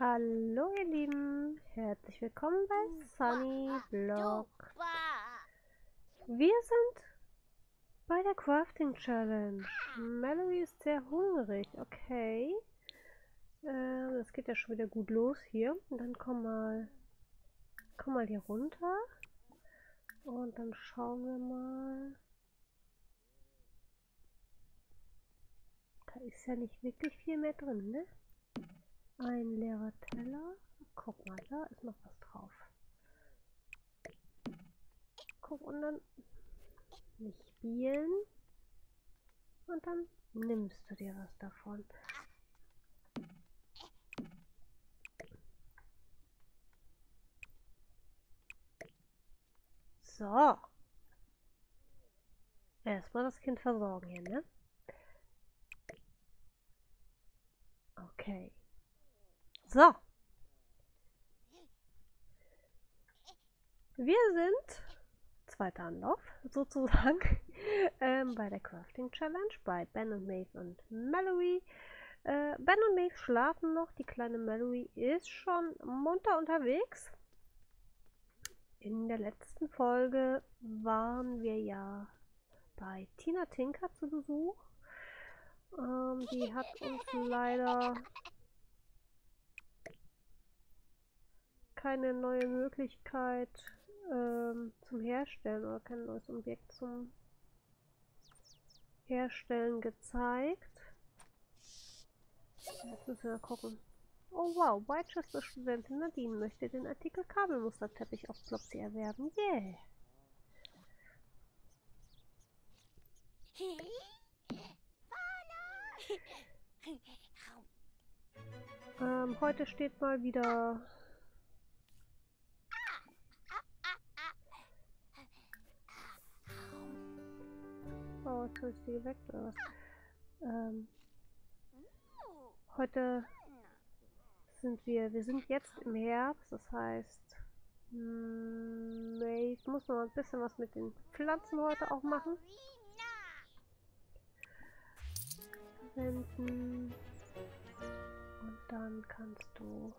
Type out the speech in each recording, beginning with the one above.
Hallo ihr Lieben, herzlich willkommen bei Sunny Vlog. Wir sind bei der Crafting Challenge. Mallory ist sehr hungrig, okay. Äh, das geht ja schon wieder gut los hier. Und dann komm mal, komm mal hier runter. Und dann schauen wir mal. Da ist ja nicht wirklich viel mehr drin, ne? Ein leerer Teller. Guck mal, da ist noch was drauf. Guck, und dann nicht spielen. Und dann nimmst du dir was davon. So. Erstmal das Kind versorgen hier, ne? Okay. So. Wir sind, zweiter Anlauf sozusagen, ähm, bei der Crafting Challenge bei Ben und Maeve und Mallory. Äh, ben und Maeve schlafen noch, die kleine Mallory ist schon munter unterwegs. In der letzten Folge waren wir ja bei Tina Tinker zu Besuch. Ähm, die hat uns leider keine neue Möglichkeit ähm, zum Herstellen oder kein neues Objekt zum Herstellen gezeigt. Jetzt müssen wir gucken. Oh wow, Whitechester Studentin Nadine möchte den Artikel Kabelmusterteppich auf Plopsy erwerben. Yeah! Ähm, heute steht mal wieder Oh, jetzt ist sie weg oder was? Ähm, heute sind wir, wir sind jetzt im Herbst, das heißt, mh, ich muss noch ein bisschen was mit den Pflanzen heute auch machen. Verwenden. Und dann kannst du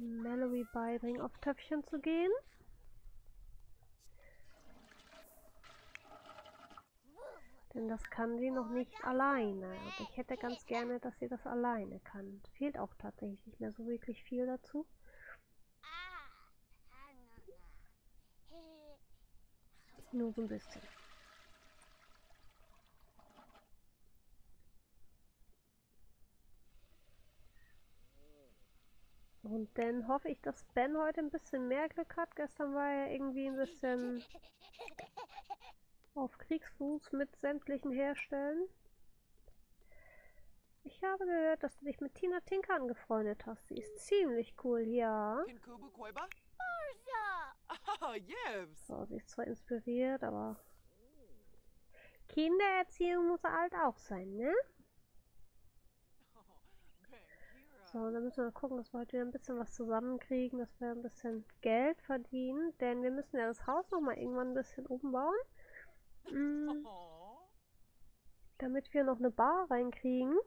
Mallory beibringen, auf Töpfchen zu gehen. Denn das kann sie noch nicht alleine. Und ich hätte ganz gerne, dass sie das alleine kann. Fehlt auch tatsächlich nicht mehr so wirklich viel dazu. Nur so ein bisschen. Und dann hoffe ich, dass Ben heute ein bisschen mehr Glück hat. Gestern war er irgendwie ein bisschen auf Kriegsfuß mit sämtlichen Herstellen. Ich habe gehört, dass du dich mit Tina Tinker angefreundet hast. Sie ist ziemlich cool, ja. So, sie ist zwar inspiriert, aber Kindererziehung muss alt auch sein, ne? So, dann müssen wir gucken, dass wir heute wieder ein bisschen was zusammenkriegen, dass wir ein bisschen Geld verdienen, denn wir müssen ja das Haus nochmal irgendwann ein bisschen umbauen. Mhm. Damit wir noch eine Bar reinkriegen.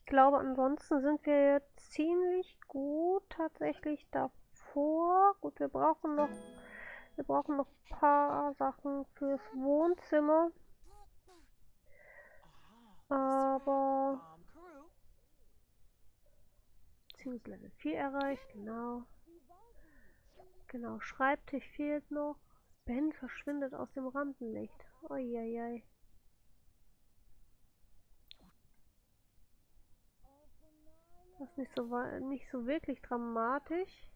Ich glaube, ansonsten sind wir ziemlich gut tatsächlich davor. Gut, wir brauchen noch, wir brauchen noch ein paar Sachen fürs Wohnzimmer. Aber Beziehungslevel 4 erreicht, genau. Genau, Schreibtisch fehlt noch. Ben verschwindet aus dem Rampenlicht. Uiuiui. Das ist nicht so, nicht so wirklich dramatisch.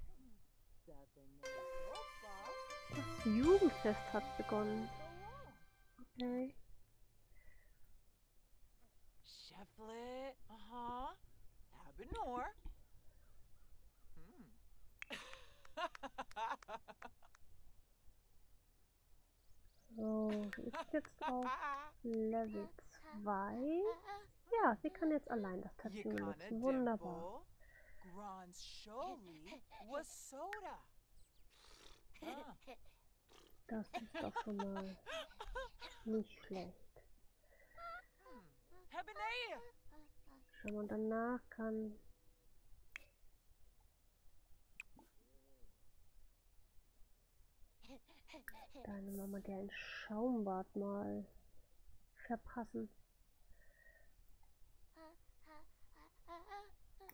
Das Jugendfest hat begonnen. Okay. Cheflet, aha, Abinor. Hm. so, sie ist jetzt auf Level 2. Ja, sie kann jetzt allein das Tattoo benutzen. Wunderbar. Das ist doch schon mal Nicht schlecht. Schau mal, danach kann deine Mama ein Schaumbad mal verpassen.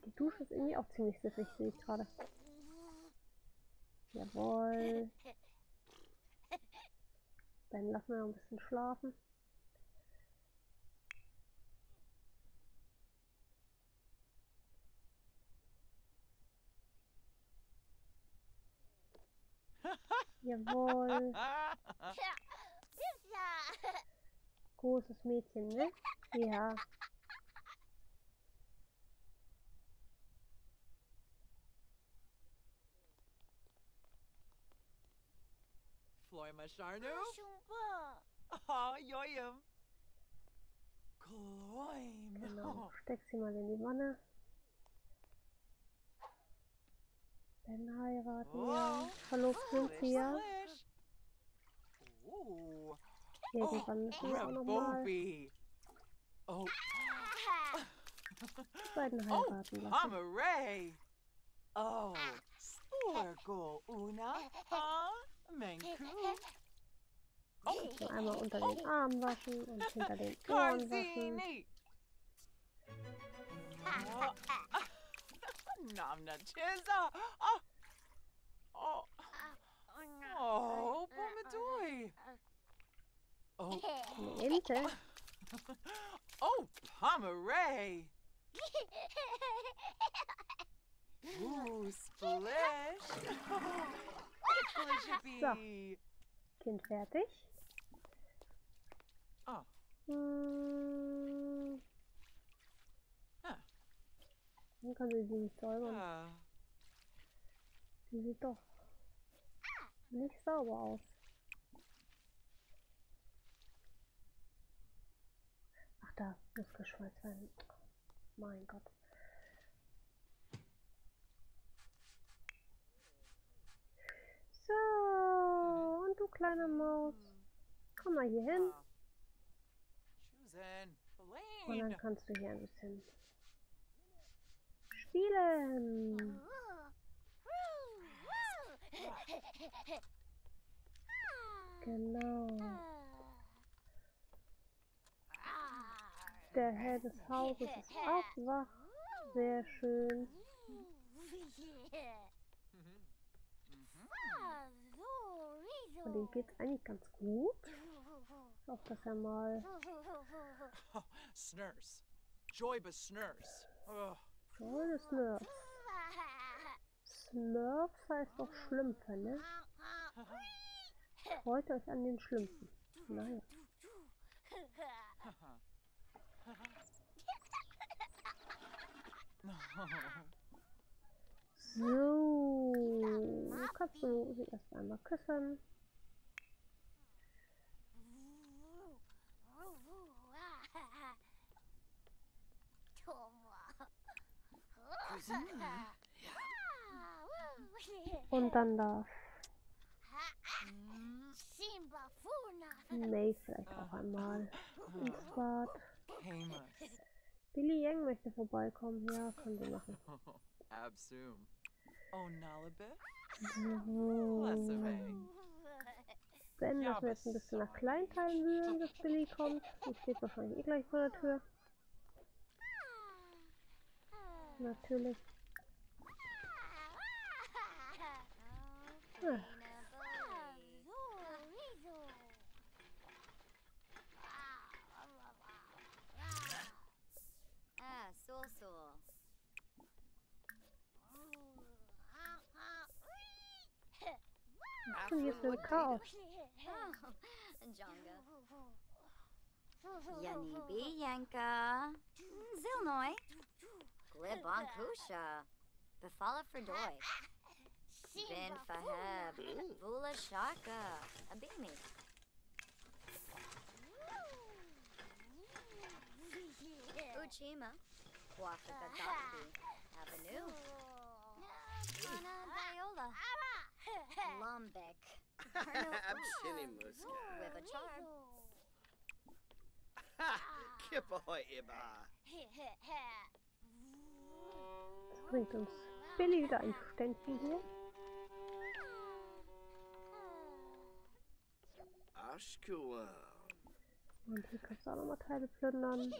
Die Dusche ist irgendwie auch ziemlich siffig, sehe ich gerade. Jawohl. Dann lassen wir noch ein bisschen schlafen. Jawohl. Großes Mädchen, ne? Ja. Floima Sharnu? Shumba. Oh. Gloim. Genau. Steck sie mal in die Wanne. Ben heiraten. Oh. Verlobt sind ja. Slish. Ooh. Irgendwann müssen wir auch Oh, nochmal Bobby. Oh, die beiden oh, heiraten lassen. Pomeray. Oh, Sporgle Una. Huh? Menku. Oh, So einmal unter den Armen waschen und hinter den Ohren waschen. Carzini. Oh. Namna Chizza. Oh. Oh. Oh, Pomedoy. Oh. Ente. Oh, Pomeray. Ooh, splish. Splishippy. Kind fertig. Oh. Hm. Dann kann sie sie nicht säubern. Ah. Die sieht doch nicht sauber aus. Ach da, muss geschweißt werden. Mein Gott. So, und du kleine Maus, komm mal hier hin. Ah. Und dann kannst du hier ein bisschen spielen. Genau. Der Herr des Hauses ist auch wach. Sehr schön. Und ihm geht's eigentlich ganz gut. Auch dass er mal Oh, Snurse. Joyba Snurse. Oh. Freunde Smurfs. Smurfs heißt doch Schlümpfe, ne? Freut euch an den Schlümpfen. Naja. So. Kannst du sie erst einmal küssen. Und dann darf Simba Funa. May vielleicht auch einmal ins Bad. Billy Yang möchte vorbeikommen. Ja, kann sie machen. Absum. Oh, Ja, dass wir jetzt ein bisschen nach sorry. Kleinteilen wühlen, bis Billy kommt. Die steht wahrscheinlich eh gleich vor der Tür. Natürlich. Ah, Ah, so so. was ist denn hier für ein Chaos? Jonga. Yanibi Yanka. Zilnoy. Glibankusha, Befala Ferdoy, Bin Faheb, Vula Shaka, Abimi. Uchima, Wafika Dotby, Avenue, Anna Viola, Lombek, Abshinimus, Wibachar. Kipoy Iba. Das bringt uns Billy wieder ein Ständchen hier. Und hier kannst du auch nochmal Teile plündern.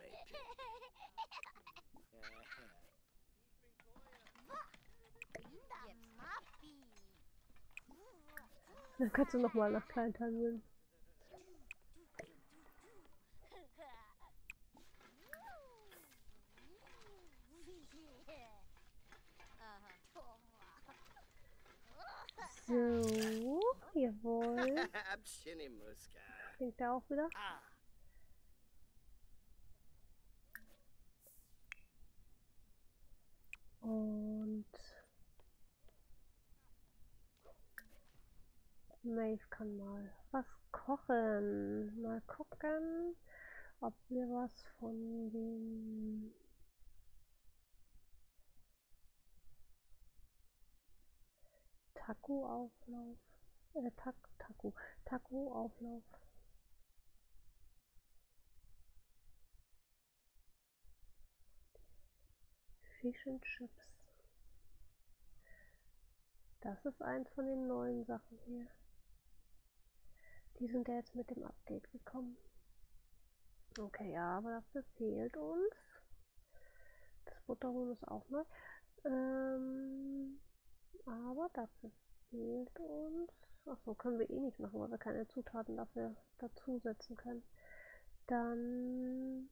Dann kannst du nochmal nach Kleinteilen wühlen. So, jawohl. Klingt der auch wieder? Ah. Und Maeve kann mal was kochen. Mal gucken, ob wir was von dem Taco-Auflauf, äh, Tak Taco, Taco-Auflauf. Fish and Chips. Das ist eins von den neuen Sachen hier. Die sind ja jetzt mit dem Update gekommen. Okay, ja, aber dafür fehlt uns. Das Butterhuhn ist auch neu. Ähm, aber dafür fehlt uns. Achso, können wir eh nicht machen, weil wir keine Zutaten dafür dazusetzen können. Dann.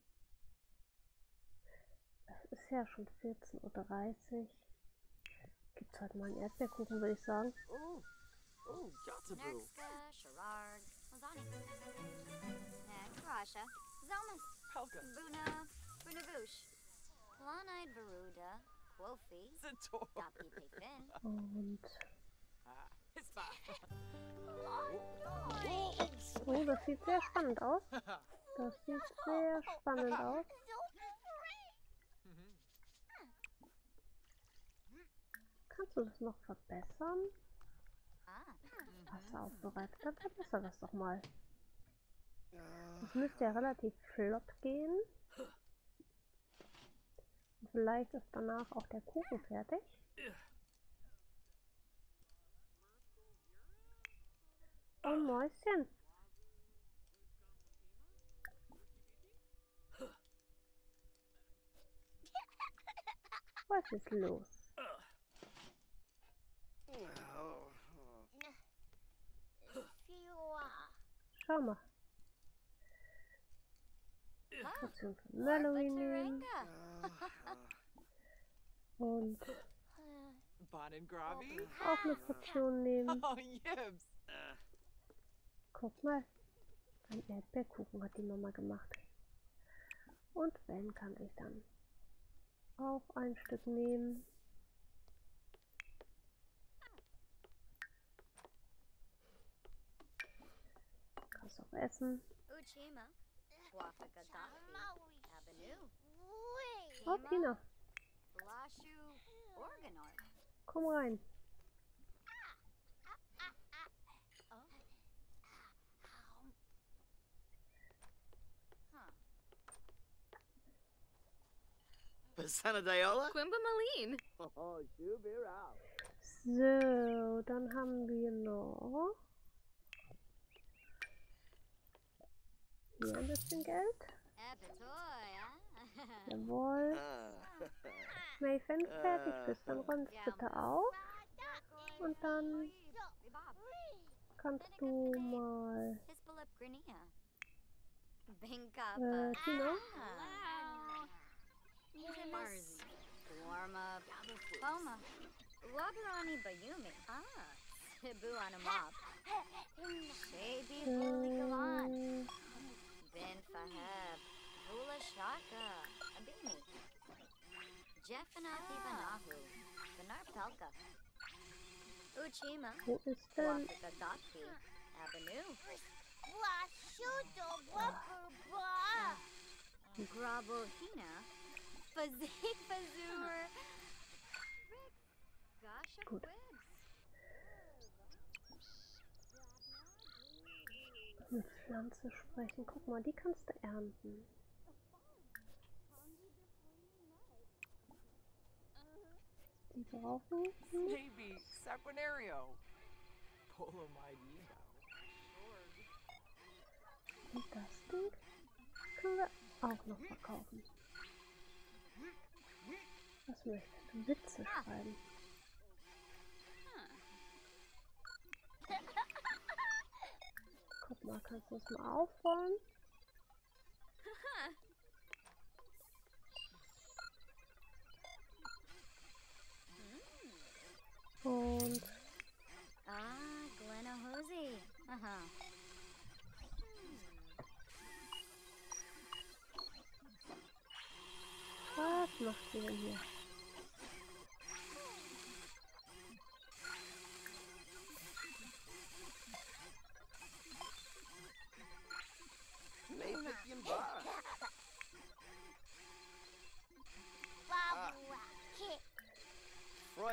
Es ist ja schon 14.30 Uhr. Gibt's halt mal einen Erdbeerkuchen, würde ich sagen. Oh, oh. Nerska, Sherard, Helga. Buna, Bunavush, Planide Veruda, Und. Ah, Hispa. Oh, das sieht sehr spannend aus. Das sieht sehr spannend aus. Kannst du das noch verbessern? Ah, Wasser aufbereitet. Dann verbessere das doch mal. Ah. Das müsste ja relativ flott gehen. Vielleicht ist danach auch der Kuchen fertig. Oh Mäuschen. Was ist los? Schau mal. Portion von nehmen oh. Und Bon and Grobby. auch eine Portion nehmen. Oh, Guck mal. Ein Erdbeerkuchen hat die Mama gemacht. Und Ben kann sich dann auch ein Stück nehmen. Kannst auch essen. Uchima, Oh, Lashu, Organor. komm rein. Basana Dayola? Quimba out. So, dann haben wir noch hier ein bisschen Geld. Jawohl. Ah. Nathan, fertig bist, dann räumst bitte auf. Und dann kannst du mal. Äh, Tina? Warm up. Boma. Wabarani Bayumi. Ah. Hibu on a mop. Wo ist denn? Wafika Dati. Avenue. Grabo Hina. Fazik Fazur. Gasha Gut. Mit Pflanze sprechen. Guck mal, die kannst du ernten. Die brauchen. Maybe Saquinario. Polomidino. Und das Ding können wir auch noch verkaufen. Was möchtest du? Witze schreiben. Guck mal, kannst du das mal aufräumen? Und Ah, Glenahosey. Uh-huh. was macht sie denn hier?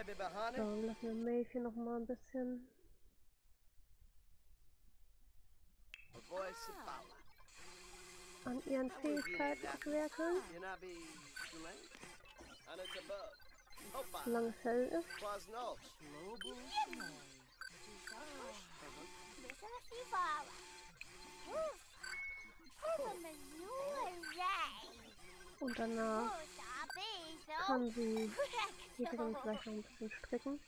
So, dann lassen wir Maeve hier noch mal ein bisschen an ihren Fähigkeiten. Hoppa. solange es hell ist. Und danach. Kann hier drin vielleicht noch ein bisschen stricken.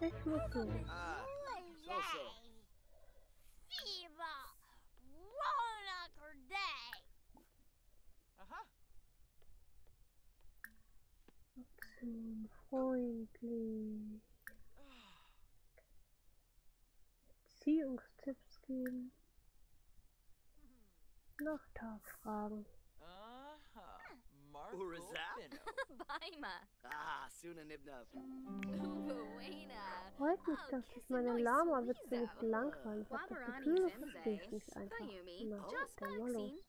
Ich muss so. Ah. Aktion freundlich. Erziehungstipps geben. Nach Tag fragen. Aha. Who is that? Marco Baima. Ah, Suna Nibna. Ubuena. Freut mich, dass sich meine Lama-Witze nicht langweilen. Ich hab das Gefühl, das verstehe ich nicht einfach. Bayumi, Na, Just dann mal los. Maxine,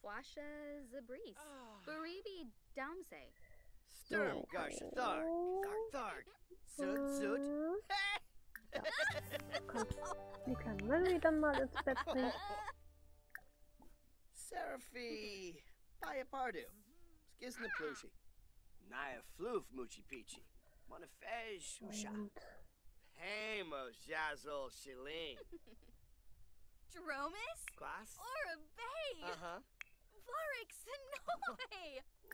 Flasha Zabris, Ah. Baribi Downse. Sturm, Garsha, Thark, Thark, Thark. Soot, Soot. Äh, Kannst die kleine Melody dann mal ins Bett bringen. Seraphy, Paya Pardu, Skizna Plushi, Naya Floof Moochie Peachy, Monifej Usha, Pamo Jazzle Shilling. Dromus? Class? Or a babe? Uh-huh.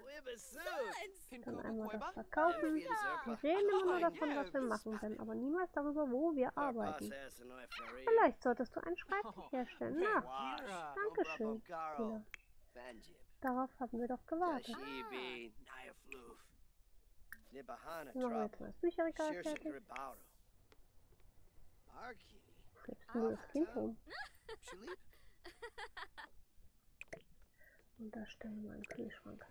Wibasoot. dann einmal das verkaufen. Wir reden immer nur Oh, davon, was wir machen, denn aber niemals darüber, wo wir arbeiten. Vielleicht. Solltest du einen Schreibtisch Oh, herstellen. Na. Dankeschön, Tina. Darauf haben wir doch gewartet. Mal das Bücherregal fertig. Gibst du das Kind um. Und da stellen wir einen Kühlschrank.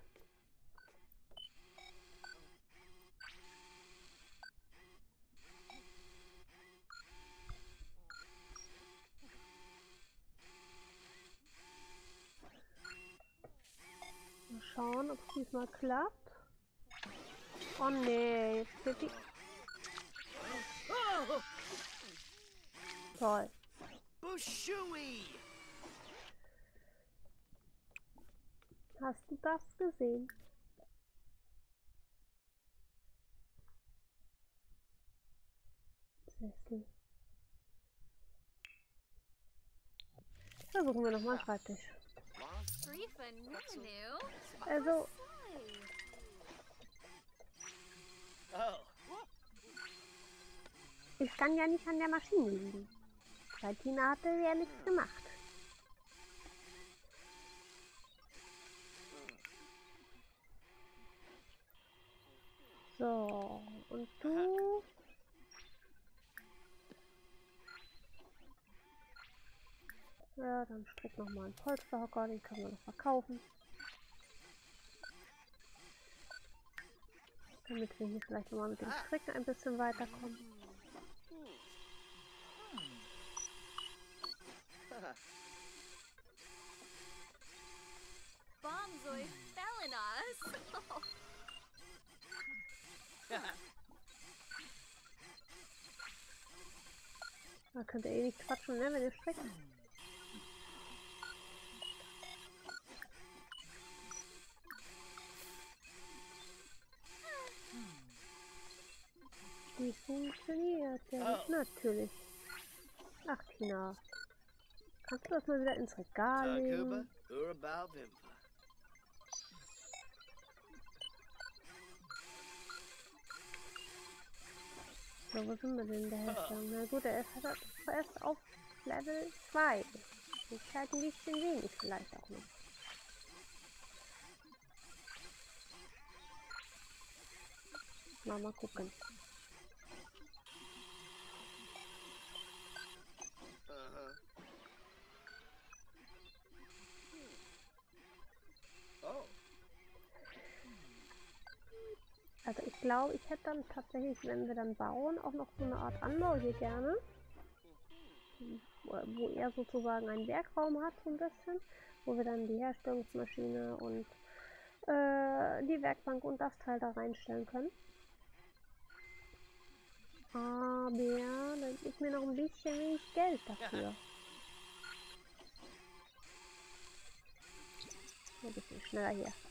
Mal schauen, ob es diesmal klappt. Oh nee, jetzt die... Toll. Hast du das gesehen? Sessel. Versuchen wir nochmal Schreibtisch. Also, ich kann ja nicht an der Maschine liegen. Weil Tina hatte ja nichts gemacht. So, und du? Ja, dann strick noch mal einen Polsterhocker, den können wir noch verkaufen. Damit wir hier vielleicht noch mal mit dem Stricken ein bisschen weiterkommen. Bombzoid Felinas. Da Man könnte eh nicht quatschen, ne, wenn ihr streckt. Die funktioniert denn? Oh. Natürlich. Ach, Tina. Kannst du das mal wieder ins Regal nehmen? So, wo sind wir denn, der? Na gut, er ist halt erst auf Level 2. Ist halt ein bisschen wenig vielleicht auch noch. Mal, mal gucken. Uh-huh. Oh, Also ich glaube, ich hätte dann tatsächlich, wenn wir dann bauen, auch noch so eine Art Anbau hier gerne. Wo er sozusagen einen Werkraum hat, so ein bisschen. Wo wir dann die Herstellungsmaschine und äh, die Werkbank und das Teil da reinstellen können. Aber dann ist mir noch ein bisschen wenig Geld dafür. Ein bisschen schneller hier.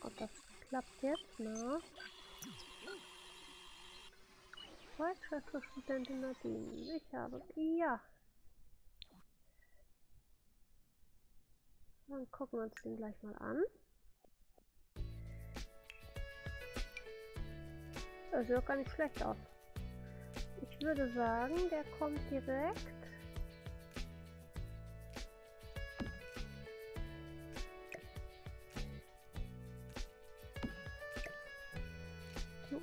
Ob das klappt jetzt, na? Zweitschwesterstudentin Nadine. Ich habe. Ja. Dann gucken wir uns den gleich mal an. Das sieht doch gar nicht schlecht aus. Ich würde sagen, der kommt direkt.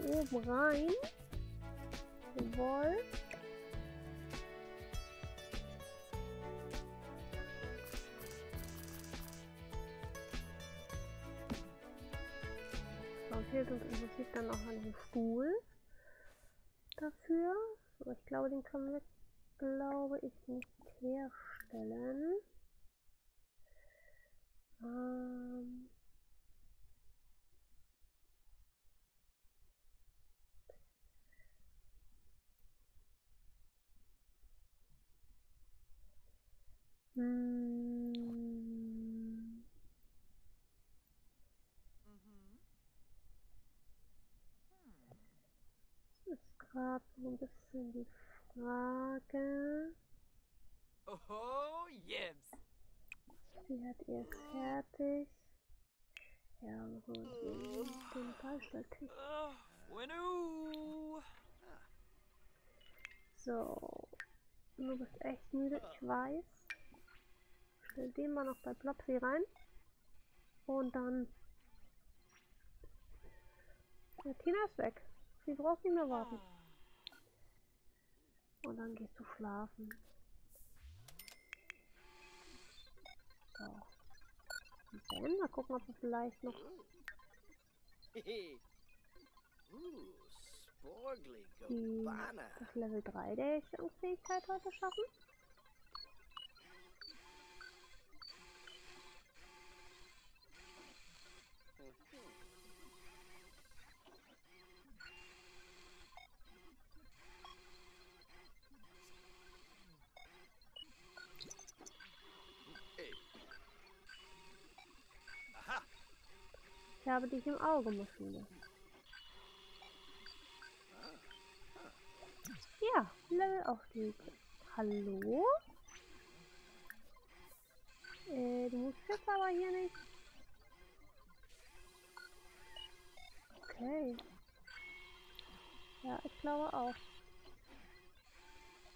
Oben rein. Jawohl. So, fehlt uns im Prinzip dann noch ein Stuhl dafür. Aber ich glaube, den können wir, glaube ich, nicht herstellen. Ähm Mhm. ist gerade so ein bisschen die Frage. Oh, Yibs. Wie hat ihr es fertig? Ja, machen wir den, den Beistelltisch. Uh, Winoo. So. Du bist echt müde, ich weiß. Stell den mal noch bei Plopsy rein. Und dann. Ja, Tina ist weg. Sie braucht nicht mehr warten. Und dann gehst du schlafen. So. Und dann mal gucken, ob wir vielleicht noch. Die, das Level 3 der Herstellungsfähigkeit heute schaffen. Ich habe dich im Auge, Maschine. Ja, Levelaufstieg. Hallo? Äh, du musst jetzt aber hier nicht. Okay. Ja, ich glaube auch.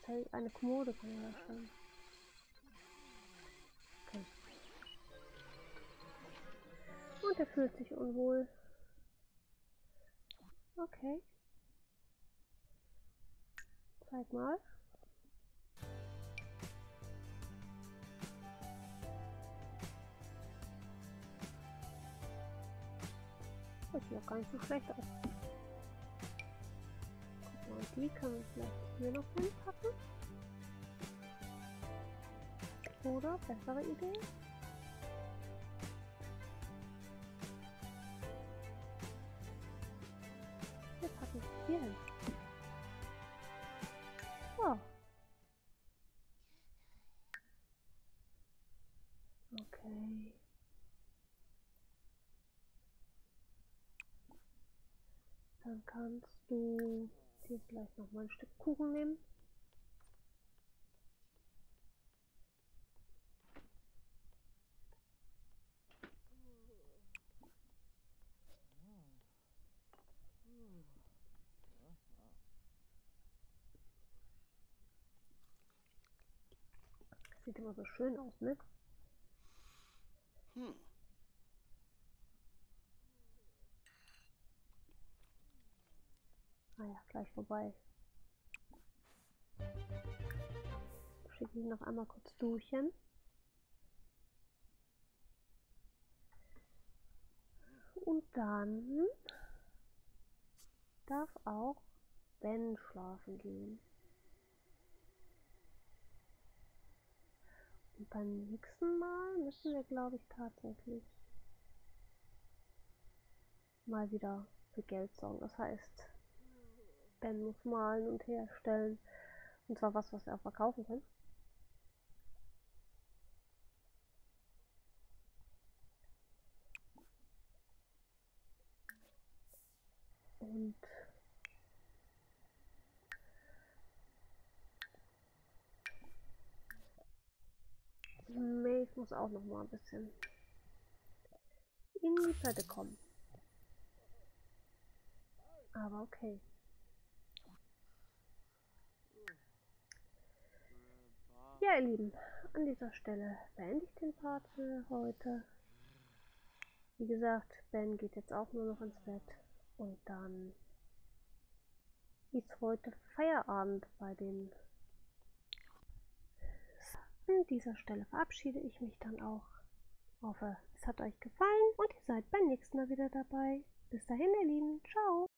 Das heißt, Eine Kommode kann ja da Und er fühlt sich unwohl. Okay. Zeig mal. Das sieht doch gar nicht so schlecht aus. Guck mal, die können wir vielleicht hier noch hinpacken. Oder, bessere Idee. Vielleicht noch mal ein Stück Kuchen nehmen. Sieht immer so schön aus, ne? Hmm. Ah ja, gleich vorbei. Schicke ich noch einmal kurz duschen. Und dann darf auch Ben schlafen gehen. Und beim nächsten Mal müssen wir, glaube ich, tatsächlich mal wieder für Geld sorgen. Das heißt, Ben muss malen und herstellen. Und zwar was, was wir auch verkaufen können. Und Maeve muss auch noch mal ein bisschen in die Plätte kommen. Aber okay. Ja, ihr Lieben, an dieser Stelle beende ich den Part für heute. Wie gesagt, Ben geht jetzt auch nur noch ins Bett und dann ist heute Feierabend bei den. An dieser Stelle verabschiede ich mich dann auch. Hoffe, es hat euch gefallen und ihr seid beim nächsten Mal wieder dabei. Bis dahin, ihr Lieben. Ciao.